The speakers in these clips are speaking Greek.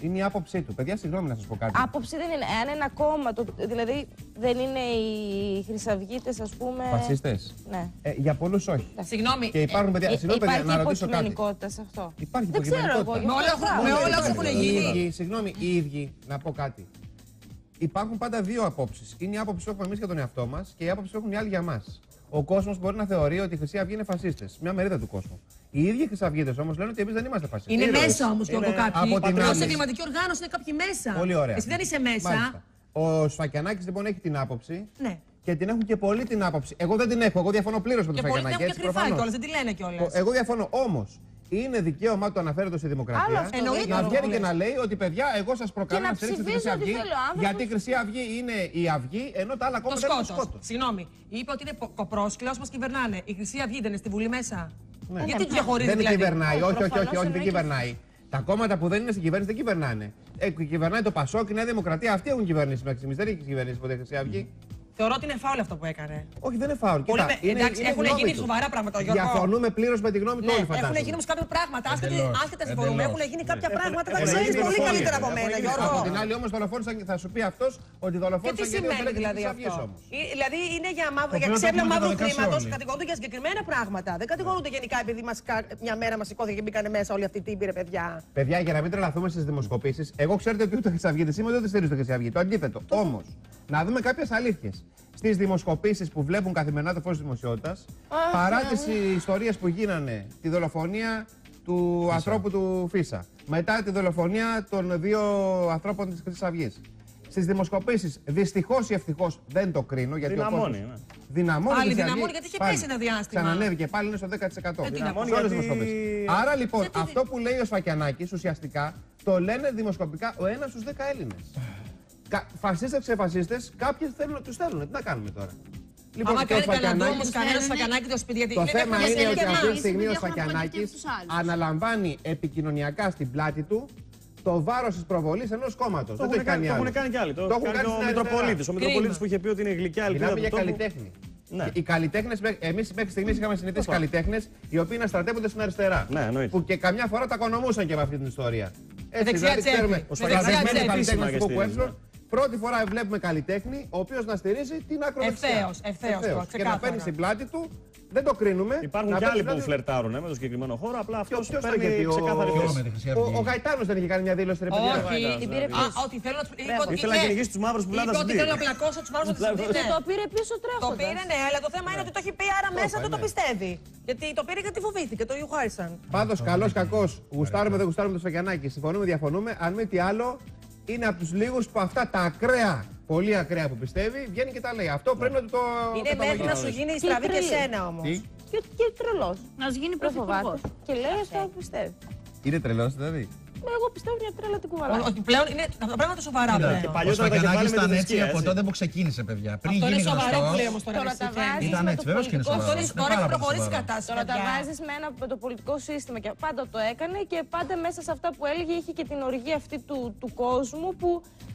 Είναι η άποψή του. Παιδιά, συγγνώμη να σας πω κάτι. Άποψη δεν είναι. Αν ένα κόμμα, το, δηλαδή δεν είναι οι χρυσαυγίτες, ας πούμε. Φασίστες; Ναι. Ε, για πολλούς όχι. Συγγνώμη. Και υπάρχουν παιδιά. Ε, Συγγνώμη, παιδιά, υπάρχει να ρωτήσω κάτι. υποκειμενικότητα σε αυτό. Υπάρχει δεν ξέρω εγώ. υποκειμενικότητα. γι' αυτό Με όλα- ρωτάω. με όλα όσα έχουν Οι γίνει. ίδιοι, συγγνώμη, οι ίδιοι, να πω κάτι. Υπάρχουν πάντα δύο απόψεις. Είναι η άποψη που έχουμε εμείς για τον εαυτό μας και η άποψη που έχουν οι άλλοι για μας. Ο κόσμος μπορεί να θεωρεί ότι οι Χρυσή Αυγή είναι φασίστες. Μια μερίδα του κόσμου. Οι ίδιοι Χρυσαυγίτε όμως λένε ότι εμείς δεν είμαστε φασίστες. Είναι Ήρωες. μέσα όμως, Γιώργο, Είναι κάποιοι. από την Ως άλλη. εγκληματική οργάνωση είναι κάποιοι μέσα. Πολύ ωραία. Εσύ δεν είσαι μέσα. Μάλιστα. Ο Σφακιανάκης λοιπόν έχει την άποψη Ναι. και την έχουν και πολλοί την άποψη. Εγώ δεν την έχω. Εγώ διαφωνώ πλήρως με τον Και πολλοί την Σφακιανάκη. έχουν και έτσι, κρυφά προφανώς. κιόλας, δεν τη λένε κιόλας. Εγώ διαφωνώ. Όμως είναι δικαίωμά του αναφέρεται στη Άλλο δημοκρατία αυτό, Εννοείται, να Γιώργο, βγαίνει που και λες. να λέει ότι παιδιά, εγώ σας προκαλώ Και να να στηρίξετε τη Χρυσή ψηφίζει ό,τι Αυγή. θέλει ο άνθρωπος. Γιατί η Χρυσή Αυγή είναι η Αυγή, ενώ τα άλλα Το κόμματα είναι το σκότος. σκότο. Συγγνώμη. Είπε ότι είναι κοπρόσκλα όσο μας κυβερνάνε. Η Χρυσή Αυγή δεν είναι στη Βουλή μέσα. Ναι. Γιατί Ναι, του διαχωρίζει Δεν δηλαδή; κυβερνάει, όχι, όχι, όχι, προφανώς όχι, δεν εννοεί και κυβερνάει. Τα κόμματα που δεν είναι στην κυβέρνηση δεν κυβερνάνε. Ε, κυβερνάει το Πασόκ, η Νέα Δημοκρατία, αυτοί έχουν κυβερνήσει μέχρι στιγμής. Δεν έχει κυβερνήσει ποτέ η Χρυσή Αυγή. Θεωρώ ότι είναι φάουλ αυτό που έκανε. Όχι, δεν είναι φάουλ. Πολύ Κοίτα, με- είναι- εντάξει, είναι έχουν γνώμη γίνει του. σοβαρά πράγματα, Γιώργο. Διαφωνούμε πλήρως με τη γνώμη του Ναι, όλοι, έχουν φαντάζομαι. γίνει όμως κάποια πράγματα. Άσχετα Εντελώς, άσχετα συμφωνούμε, εντελώς. έχουν γίνει κάποια πράγματα. Τα Έχουν ξέρεις γίνει πολύ δολοφόνοι. καλύτερα από Έχουν μένα, γίνει- Γιώργο. Από την άλλη όμως δολοφόνησαν και θα σου πει αυτός ότι Και δολοφόνησαν τι γιατί σημαίνει δεν δηλαδή Χρυσής Αυγής αυτό; όμως. Ή- Δηλαδή είναι για, μαύρο, Το για οποίο το ξέπλυμα έχουμε μαύρου καταδικάσει χρήματος, όλοι. κατηγορούνται για συγκεκριμένα πράγματα. Δεν κατηγορούνται γενικά επειδή μας, κα- μια μέρα μας σηκώθηκε και μπήκανε μέσα όλοι αυτοί οι τύποι, ρε παιδιά. Παιδιά, για να μην τρελαθούμε στις δημοσκοπήσεις, εγώ ξέρετε ότι ούτε Χρυσαυγίτη είμαι, ούτε στηρίζω τη Χρυσή Αυγή. Το αντίθετο. Όμως, να δούμε κάποιες αλήθειες. Στις δημοσκοπήσεις που βλέπουν καθημερινά το φως της δημοσιότητας, παρά τις ιστορίες που γίνανε, τη δολοφονία του ανθρώπου του Φίσα, μετά τη δολοφονία των δύο ανθρώπων της Χρυσής Αυγής. Στις δημοσκοπήσεις, δυστυχώς ή ευτυχώς δεν το κρίνω. Γιατί ο Δυναμώνει, κόσμος- ναι. Δυναμώνει. Πάλι η Χρυσή Αυγή. δυναμώνει, γιατί είχε Πάλι. πέσει ένα διάστημα. Ξανανέβηκε πάλι είναι στο 10%. Ε, τι να Σε πω. όλες τις γιατί- δημοσκοπήσεις. Άρα λοιπόν, αυτό που λέει ο Σφακιανάκης ουσιαστικά το λένε δημοσκοπικά ο ένας στους 10 Έλληνες. Φασίστες, ξεφασίστε, κάποιοι θέλουν, τους θέλουν. Τι να κάνουμε τώρα; Λοιπόν, Άμα και ο κάνει κανένα Σφακιανάκης- όμω κανένα σφακιανάκι το σπίτι, γιατί το θέμα εύκολο είναι να ότι και αυτή τη εμάς. στιγμή ο Έχουν Σφακιανάκη αποδεικτεί τους άλλους. αναλαμβάνει επικοινωνιακά στην πλάτη του το βάρος της προβολής ενός κόμματος. Το Δεν το έχουν έχει κάνει, κάνει το έχουν άλλο. κάνει κι άλλοι. Το, Το έχει έχουν κάνει κάνει ο στην αριστερά. Μητροπολίτης. Ο Μητροπολίτης που είχε πει ότι είναι η γλυκιά ελπίδα Μιλάμε του για τόπου. καλλιτέχνη. Ναι. Οι καλλιτέχνες, εμείς μέχρι στιγμής είχαμε συνηθίσει καλλιτέχνες οι οποίοι να στρατεύονται στην αριστερά. Ναι, εννοείται. Που και καμιά φορά τα οικονομούσαν και με αυτή την ιστορία. Έτσι, δεξιά δηλαδή τσέπη. ξέρουμε. Με δεξιά στρατευμένοι τσέπη. καλλιτέχνες Επίσημα του και ΚΚΕ, στηρίζει, Πρώτη φορά βλέπουμε καλλιτέχνη ο οποίος να στηρίζει την ακροδεξιά. Ευθέως, ευθέως, Και να ξεκάθαρα. παίρνει στην πλάτη του, δεν το κρίνουμε. Υπάρχουν να και παίρνει άλλοι στην που πλάτη του. φλερτάρουν ε, με το συγκεκριμένο χώρο. Απλά αυτός Ποιος- ποιος το παίρνει είχε πει, ο- ξεκάθαρη Ποιο θέση. με τη Χρυσή Ο, Αυγή. ο Γαϊτάνο δεν είχε κάνει μια δήλωση, ρε παιδιά. Όχι, Την πήρε Α, πίσω. ότι θέλω να του Τρέχοντας. είπε Ήθελα να κυνηγήσει τους μαύρους που πουλάνε Είπε τα ότι σπίτια. θέλω να πλακώσω τους μαύρους Μπράβο. σπίτι. Και το πήρε πίσω Το τρέχοντα. πήρε, ναι, αλλά το θέμα είναι ότι το έχει πει, άρα μέσα είπα, του το ναι. πιστεύει. Γιατί το πήρε γιατί φοβήθηκε, το Ιουχάρισαν. Πάντως, καλός κακός, γουστάρουμε δεν γουστάρουμε το Σφακιανάκη. Συμφωνούμε, διαφωνούμε. Αν μη τι άλλο, είναι από τους λίγους που αυτά τα ακραία, πολύ ακραία που πιστεύει, βγαίνει και τα λέει. Αυτό πρέπει να του το. Είναι μέχρι να σου γίνει στραβή και τρελή. σένα όμως. Τι; Και, και τρελός. Να σου γίνει Δεν φοβάται. πρωθυπουργός. Και λέει αυτό που πιστεύει. Είναι τρελός, δηλαδή. Εγώ πιστεύω μια τρέλα την κουβαλά. Ότι πλέον είναι τα πράγματα σοβαρά Κοίτα, πλέον. Ο παλιότερα τα Σφακιανάκης κεφάλαια με τη ήταν έτσι θρησκεία, από έτσι. τότε που ξεκίνησε, παιδιά. Πριν Αυτό είναι γίνει σοβαρό που λέει γνωστό. όμως τώρα. Τώρα εσύ, τα Φέδη. βάζεις Ήταν με έτσι, το βεβαίως και είναι πολιτικό σοβαρό. Τώρα Είναι τώρα πάρα έχει πολύ προχωρήσει η σοβαρό. κατάσταση. Τώρα τα παιδιά. βάζεις με ένα με το πολιτικό σύστημα και πάντα το έκανε και πάντα μέσα σε αυτά που έλεγε είχε και την οργή αυτή του, του κόσμου που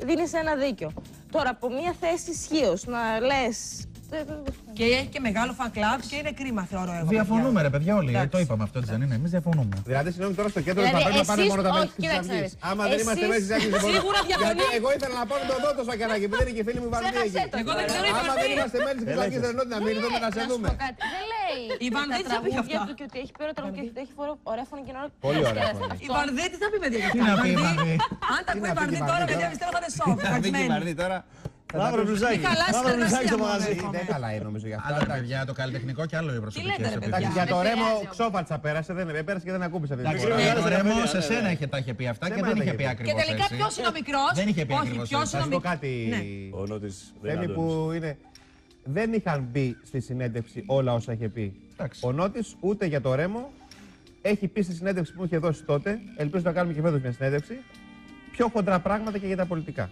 δίνει ένα δίκιο. Τώρα από μια θέση ισχύω να λες. Και έχει και μεγάλο fan club και είναι κρίμα, θεωρώ εγώ. Διαφωνούμε, ρε παιδιά, όλοι. Εντάξει. Το είπαμε αυτό, έτσι δεν είναι. Εμείς διαφωνούμε. Δηλαδή, συγγνώμη τώρα στο κέντρο Δηλαδή, θα πρέπει να πάνε εσείς- μόνο τα μέλη όχι, της κοίταξε να Αυγή. δεις. Άμα δεν είμαστε Εσείς- μέσα της Αυγή, Σίγουρα διαφωνεί. Γιατί εγώ ήθελα να πάω να το δω το Σακιανάκι, που δεν είναι και η φίλη μου Βανδί Ξέχασέ εκεί. το. Εγώ δεν ξέρω η Άμα δεν Βανδί. είμαστε μέλη της Αυγή, δεν εννοώ να μην δούμε να σε Να σου δούμε. πω κάτι. Δεν λέει. Η τα Βανδίτσα πει τραγούδια αυτά. του και ότι έχει πει ωραία τραγούδια και ότι έχει φορό ωραία φωνή και νόημα. Πολύ ωραία Αστέρας. φωνή. Η Βαρδί τι θα πει, παιδιά, για Τι αυτά. να πει η Βαρδί. Βαρδί. Αν τα Τι ακούει να η πει η Βαρδί Βαρδί τώρα, τώρα. παιδιά, πιστεύω θα είναι σοκ. Θα βγει η Ευχαριστημένη. Βαρδί τώρα. Θα Μαύρο τα- μπλουζάκι. Μη χαλάσει Μαύρο την μπλουζάκι στο εργασία μαγαζί. μόνο, Δεν χαλάει νομίζω για αυτά. Άλλο ρε εντάξει. παιδιά, το καλλιτεχνικό και άλλο οι προσωπικέ λέτε, ρε, παιδιά. Εντάξει, για το Δεν ρέμο πειράζει ξόφαλτσα πέρασε, δεν πέρασε και δεν ακούμπησε αυτή τη Εντάξει, φορά. ρε, το ρε, Ρέμο παιδιά, σε ναι, σένα ναι. είχε- τα είχε πει αυτά Σε και μένα δεν τα είχε είχε πει πει. ακριβώς Και τελικά ποιος είναι ο μικρός; Δεν είχε πει Όχι, ακριβώς ποιος έτσι. είναι Θα ο σου πω μικρό. κάτι. Ναι. Ο Νότης δεν Θέμη που είναι. Δεν είχαν μπει στη συνέντευξη όλα όσα είχε πει. Εντάξει. Ο Νότη ούτε για το ρέμο έχει πει στη συνέντευξη που μου είχε δώσει τότε. Ελπίζω να κάνουμε και φέτος μια συνέντευξη. Πιο χοντρά πράγματα και για τα πολιτικά.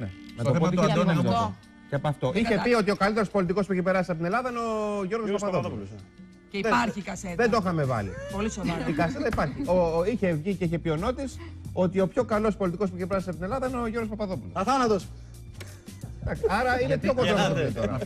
Ναι. Να Στο θέμα πω του και Αντώνη από λοιπόν. αυτό. Και από αυτό. Είχε πει ότι ο καλύτερος πολιτικός που έχει περάσει από την Ελλάδα είναι ο Γιώργος Γιώργος Παπαδόπουλος. Παπαδόπουλος. Και υπάρχει κασέτα. Δεν το είχαμε βάλει. Πολύ σοβαρά. Η κασέτα υπάρχει. Ο, ο, είχε βγει και είχε πει ο Νότης ότι ο πιο καλός πολιτικός που έχει περάσει από την Ελλάδα είναι ο Γιώργος Παπαδόπουλος. Αθάνατος. Άρα είναι πιο κοντά Γελάτε. τώρα.